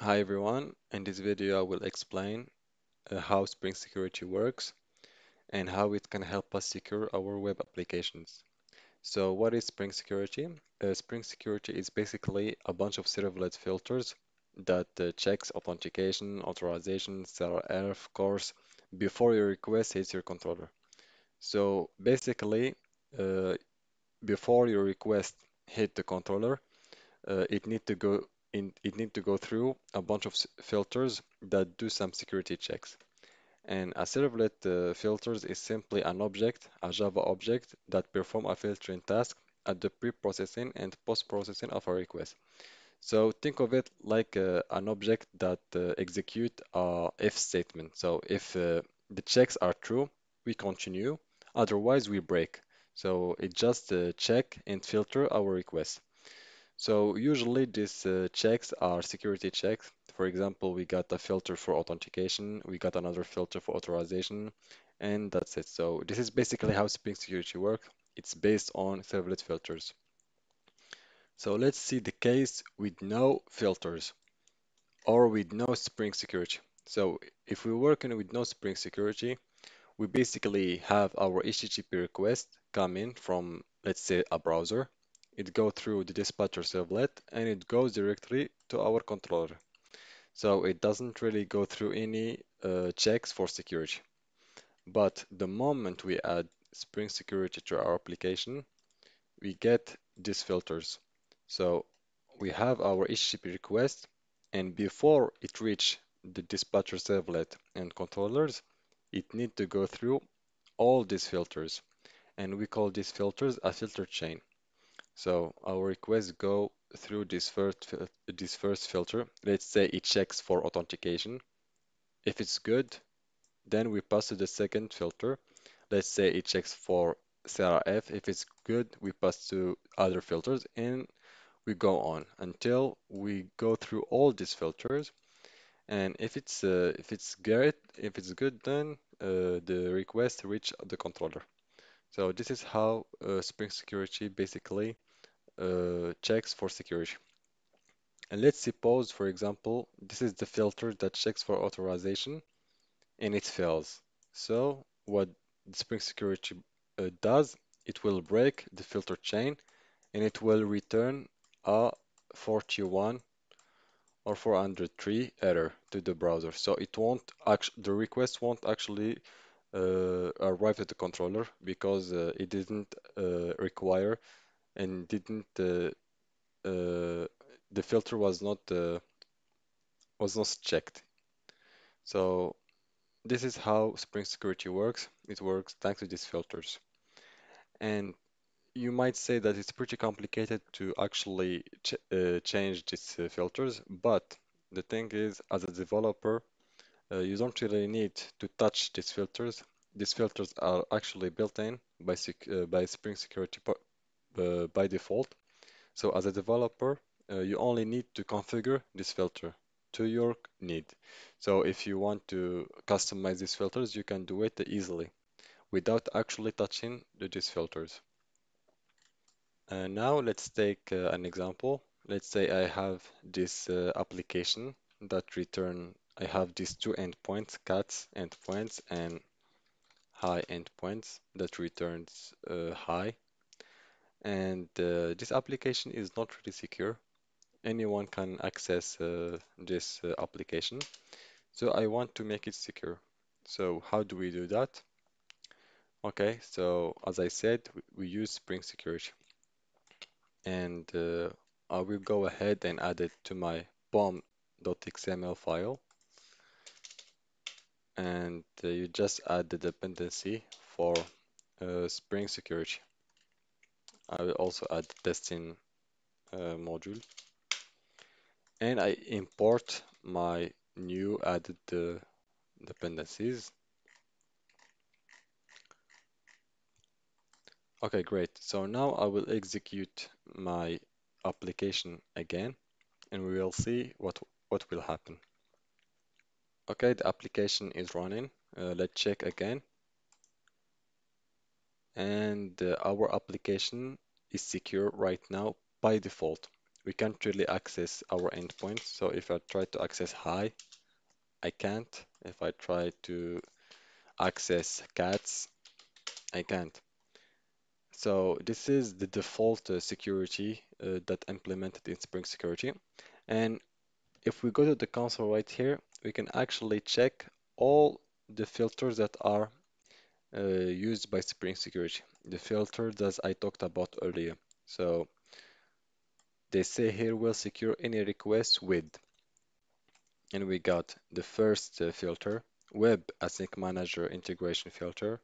Hi everyone, in this video I will explain uh, how Spring Security works and how it can help us secure our web applications. So what is Spring Security? Uh, Spring Security is basically a bunch of servlet filters that uh, checks authentication, authorization, CSRF, of course, before your request hits your controller. So basically, uh, before your request hit the controller, uh, it need to go in it need to go through a bunch of filters that do some security checks. And a servlet uh, filters is simply an object, a Java object that perform a filtering task at the pre-processing and post-processing of a request. So think of it like uh, an object that uh, execute a if statement. So if uh, the checks are true, we continue. Otherwise, we break. So it just uh, check and filter our request. So usually these uh, checks are security checks. For example, we got a filter for authentication, we got another filter for authorization, and that's it. So this is basically how Spring Security works. It's based on servlet filters. So let's see the case with no filters or with no Spring Security. So if we're working with no Spring Security, we basically have our HTTP request come in from, let's say, a browser. It go through the dispatcher servlet and it goes directly to our controller. So it doesn't really go through any uh, checks for security. But the moment we add Spring Security to our application, we get these filters. So we have our HTTP request, and before it reach the dispatcher servlet and controllers, it need to go through all these filters, and we call these filters a filter chain. So our request go through this first this first filter. Let's say it checks for authentication. If it's good, then we pass to the second filter. Let's say it checks for CSRF. If it's good, we pass to other filters, and we go on until we go through all these filters. And if it's uh, if it's great, if it's good, then uh, the request reach the controller. So this is how uh, Spring Security basically uh, checks for security. And let's suppose, for example, this is the filter that checks for authorization and it fails. So what Spring Security uh, does, it will break the filter chain and it will return a 41 or 403 error to the browser. So it won't the request won't actually uh, arrive at the controller because uh, it didn't uh, require and didn't uh, uh, the filter was not uh, was not checked. So this is how Spring Security works. It works thanks to these filters. And you might say that it's pretty complicated to actually ch uh, change these uh, filters, but the thing is, as a developer, uh, you don't really need to touch these filters. These filters are actually built in by, uh, by Spring Security by default. So as a developer, uh, you only need to configure this filter to your need. So if you want to customize these filters, you can do it easily without actually touching the, these filters. And now let's take uh, an example. Let's say I have this uh, application that return, I have these two endpoints, cats endpoints and hi endpoints that returns uh, hi. And uh, this application is not really secure anyone can access uh, this uh, application. So I want to make it secure. So how do we do that? Okay, so as I said, we, we use Spring Security. And uh, I will go ahead and add it to my pom.xml file. And uh, you just add the dependency for uh, Spring Security. I will also add testing uh, module. And I import my new added uh, dependencies Okay, great. So now I will execute my application again and we will see what what will happen. Okay, the application is running. Uh, let's check again. And uh, our application is secure right now by default. we can't really access our endpoints. So if I try to access hi, I can't. If I try to access cats, I can't. So this is the default uh, security uh, that implemented in Spring Security. And if we go to the console right here, we can actually check all the filters that are uh, used by Spring Security, the filters that I talked about earlier. So they say here will secure any request with, and we got the first uh, filter, Web Async Manager Integration Filter.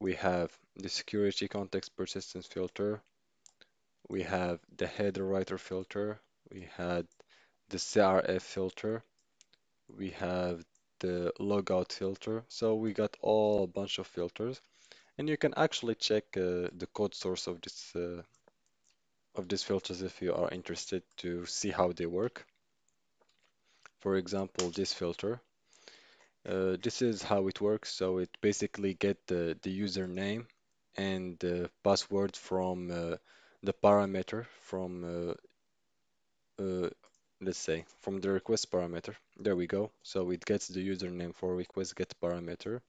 We have the Security Context Persistence Filter. We have the Header Writer Filter. We had the CSRF filter. We have the logout filter. So we got all a bunch of filters. And you can actually check uh, the code source of this uh, of these filters if you are interested to see how they work. For example, this filter. Uh, this is how it works. So it basically get the, the username and the password from uh, the parameter from uh, uh, let's say from the request parameter. There we go. So it gets the username for request get parameter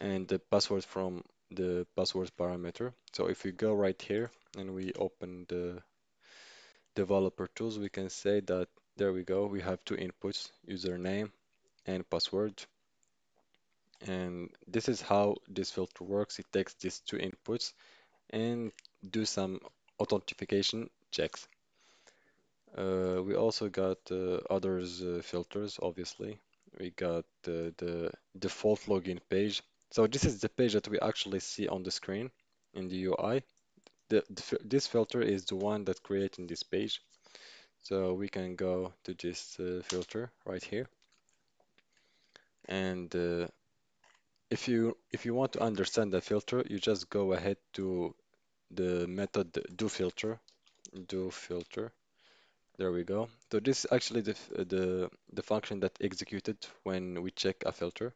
and the password from the password parameter. So if we go right here and we open the developer tools, we can say that there we go. We have two inputs, username and password. And this is how this filter works. It takes these two inputs and do some authentication checks. Uh, we also got uh, others uh, filters, obviously. We got the default login page. So this is the page that we actually see on the screen in the UI. The, the, this filter is the one that creating this page. So we can go to this uh, filter right here. And uh, if you if you want to understand the filter, you just go ahead to the method do filter, do filter, there we go. So this is actually the, the, the function that executed when we check a filter.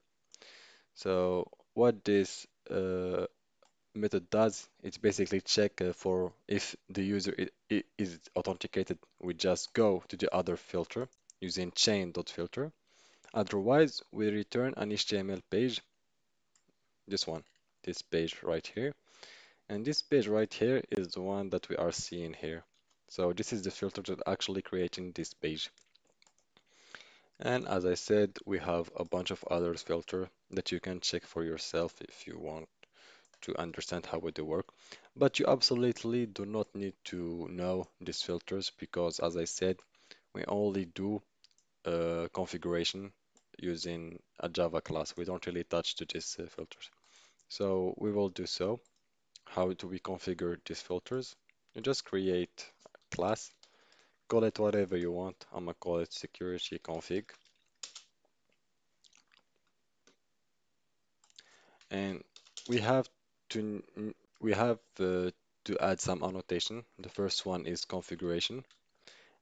So what this uh, method does, it's basically check uh, for if the user is authenticated. We just go to the other filter using chain.filter. Otherwise, we return an HTML page, this one, this page right here. And this page right here is the one that we are seeing here. So this is the filter that actually creating this page. And as I said, we have a bunch of others filter that you can check for yourself if you want to understand how they work. But you absolutely do not need to know these filters because as I said, we only do uh, configuration using a Java class. We don't really touch to these uh, filters. So we will do so. How do we configure these filters? You just create class, call it whatever you want. I'm gonna call it security config. And we have to we have uh, to add some annotation. The first one is configuration.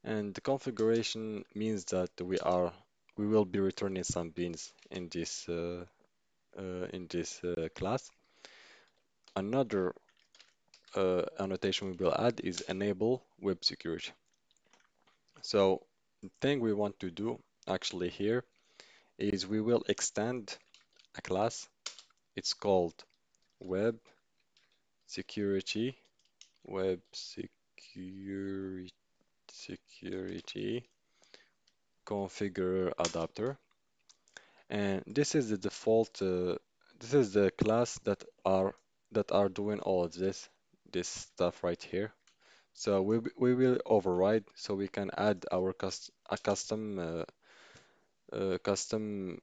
And the configuration means that we are we will be returning some beans in this uh, uh, in this uh, class. Another uh, annotation we will add is enable web security. So the thing we want to do actually here is we will extend a class. It's called web security web security security configure adapter and this is the default uh, this is the class that are that are doing all of this this stuff right here. So we, we will override so we can add our cust a custom uh, uh, custom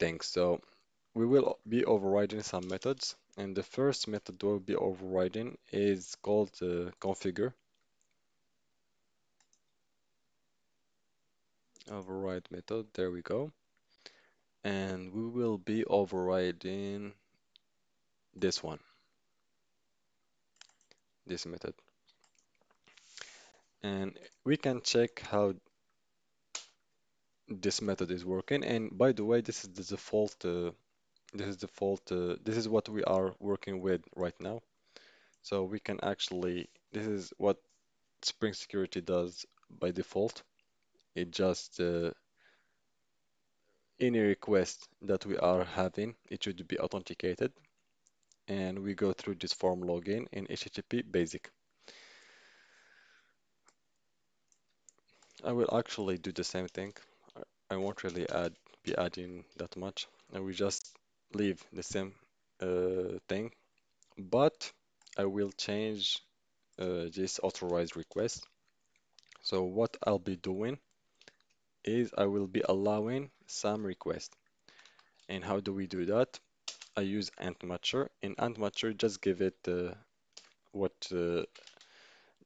thing so we will be overriding some methods and the first method we'll be overriding is called uh, configure. Override method there we go. And we will be overriding this one this method. And we can check how this method is working. And by the way this is the default uh, this is default uh, this is what we are working with right now. So we can actually this is what Spring Security does by default, it just uh, any request that we are having, it should be authenticated. And we go through this form login in HTTP basic. I will actually do the same thing. I won't really add be adding that much. I will just leave the same uh, thing, but I will change uh, this authorized request. So what I'll be doing is I will be allowing some request. And how do we do that? I use ant matcher. In ant matcher, just give it uh, what uh,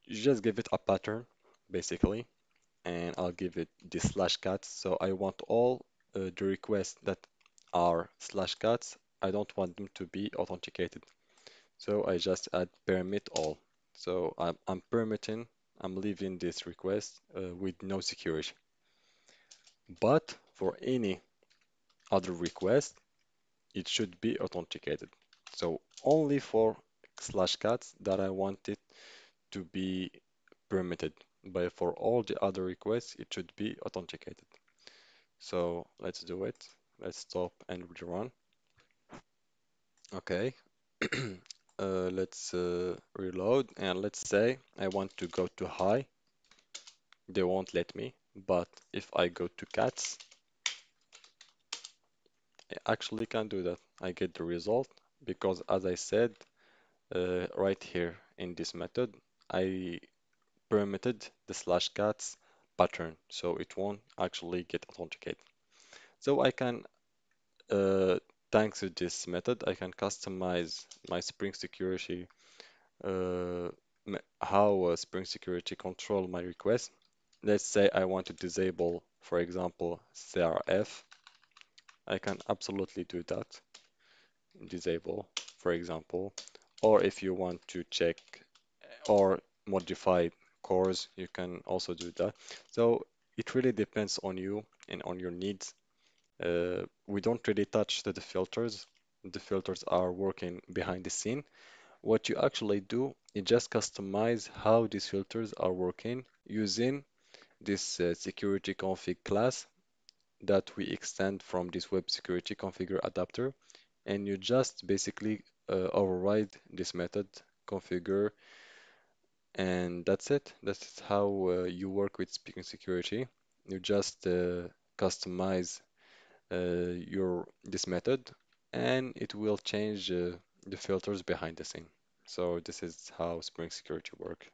you just give it a pattern basically, and I'll give it the slash cats. So I want all uh, the requests that are slash cuts. I don't want them to be authenticated. So I just add permit all. So I'm, I'm permitting, I'm leaving this request uh, with no security. But for any other request, it should be authenticated. So only for slash cats that I want it to be permitted. But for all the other requests, it should be authenticated. So let's do it. Let's stop and rerun. Okay. uh, let's uh, reload and let's say I want to go to hi. They won't let me. But if I go to cats, I actually can do that. I get the result because as I said uh, right here in this method, I permitted the slash cats pattern, so it won't actually get authenticated. So I can, uh, thanks to this method, I can customize my Spring Security, uh, how uh, Spring Security control my request. Let's say I want to disable, for example, CSRF. I can absolutely do that. Disable, for example. Or if you want to check or modify CORS, you can also do that. So it really depends on you and on your needs. Uh, we don't really touch the, the filters. The filters are working behind the scene. What you actually do is just customize how these filters are working using this uh, security config class that we extend from this web security configure adapter and you just basically uh, override this method configure and that's it. That's how uh, you work with Spring Security. You just uh, customize uh, your this method and it will change uh, the filters behind the scene. So this is how Spring Security work